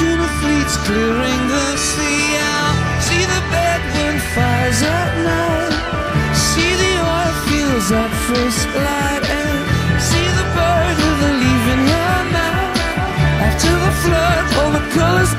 The tuna fleets clearing the sea out. See the bedroom fires at night. See the oil fields at first light. And see the bird with a leaf in her mouth. After the flood, all the colors